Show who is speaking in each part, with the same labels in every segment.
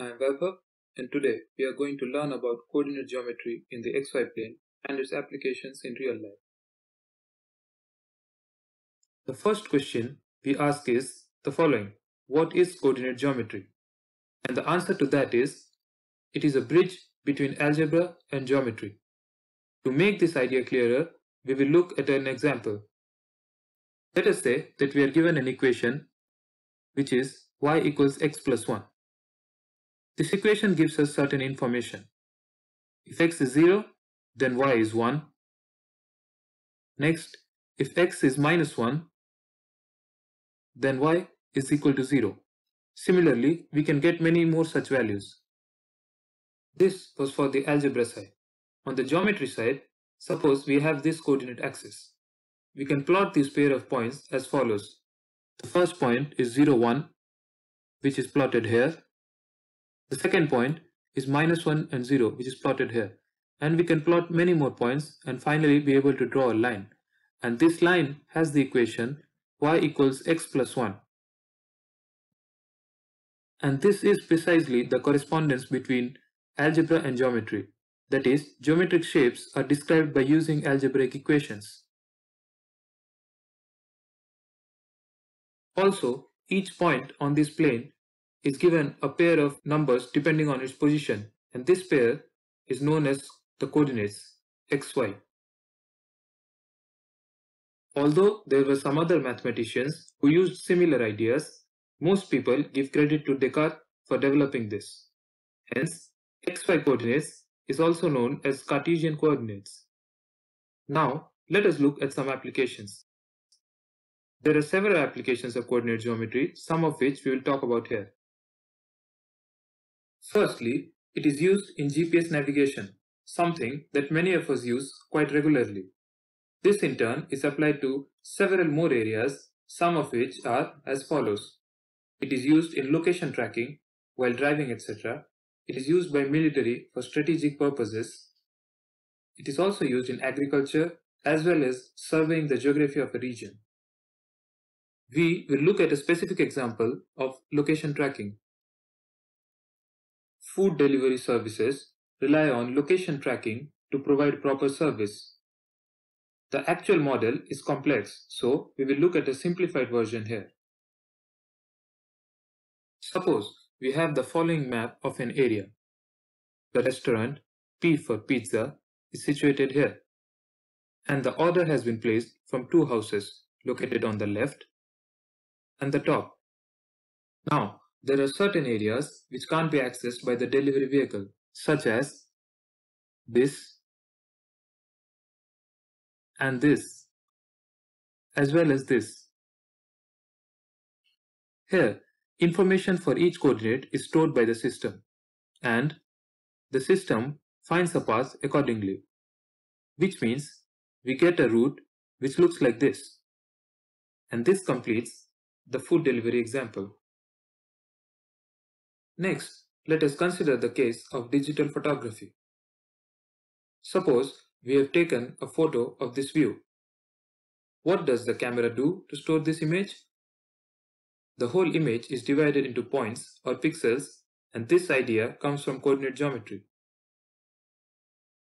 Speaker 1: I am Vaibhav and today we are going to learn about coordinate geometry in the xy plane and its applications in real life. The first question we ask is the following. What is coordinate geometry? And the answer to that is, it is a bridge between algebra and geometry. To make this idea clearer, we will look at an example. Let us say that we are given an equation which is y equals x plus 1. This equation gives us certain information. If x is 0, then y is 1. Next, if x is minus 1, then y is equal to 0. Similarly, we can get many more such values. This was for the algebra side. On the geometry side, suppose we have this coordinate axis. We can plot this pair of points as follows. The first point is 0, 1, which is plotted here. The second point is minus 1 and 0 which is plotted here. And we can plot many more points and finally be able to draw a line. And this line has the equation y equals x plus 1. And this is precisely the correspondence between algebra and geometry. That is, geometric shapes are described by using algebraic equations. Also, each point on this plane is given a pair of numbers depending on its position and this pair is known as the coordinates xy. Although there were some other mathematicians who used similar ideas, most people give credit to Descartes for developing this. Hence, xy coordinates is also known as Cartesian coordinates. Now, let us look at some applications. There are several applications of coordinate geometry, some of which we will talk about here. Firstly, it is used in GPS navigation, something that many of us use quite regularly. This in turn is applied to several more areas, some of which are as follows. It is used in location tracking, while driving etc. It is used by military for strategic purposes. It is also used in agriculture as well as surveying the geography of a region. We will look at a specific example of location tracking food delivery services rely on location tracking to provide proper service. The actual model is complex, so we will look at a simplified version here. Suppose we have the following map of an area. The restaurant, P for pizza, is situated here. And the order has been placed from two houses located on the left and the top. Now, there are certain areas which can't be accessed by the delivery vehicle, such as this and this, as well as this. Here, information for each coordinate is stored by the system, and the system finds a path accordingly, which means we get a route which looks like this. And this completes the food delivery example. Next, let us consider the case of digital photography. Suppose we have taken a photo of this view. What does the camera do to store this image? The whole image is divided into points or pixels and this idea comes from coordinate geometry.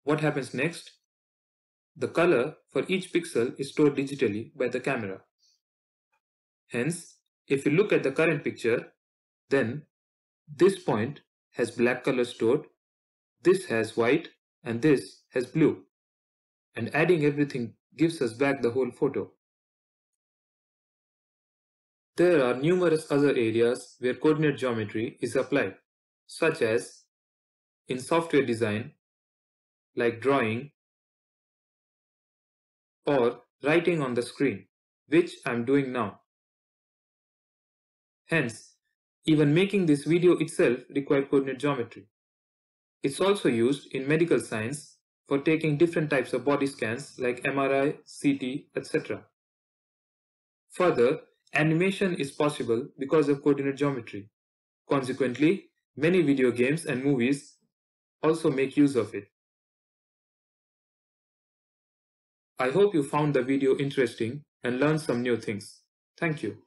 Speaker 1: What happens next? The color for each pixel is stored digitally by the camera. Hence, if you look at the current picture, then this point has black color stored, this has white and this has blue. And adding everything gives us back the whole photo. There are numerous other areas where coordinate geometry is applied, such as in software design, like drawing, or writing on the screen, which I am doing now. Hence, even making this video itself required coordinate geometry. It's also used in medical science for taking different types of body scans like MRI, CT, etc. Further, animation is possible because of coordinate geometry. Consequently, many video games and movies also make use of it. I hope you found the video interesting and learned some new things. Thank you.